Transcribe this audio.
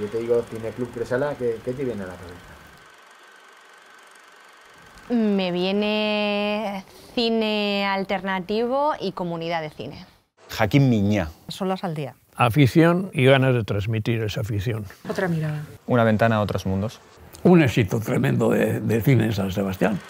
Yo te digo Cine Club Cresala, ¿qué, ¿qué te viene a la cabeza? Me viene cine alternativo y comunidad de cine. Jaquín Miñá. Solas al día. Afición y ganas de transmitir esa afición. Otra mirada. Una ventana a otros mundos. Un éxito tremendo de, de cine en San Sebastián.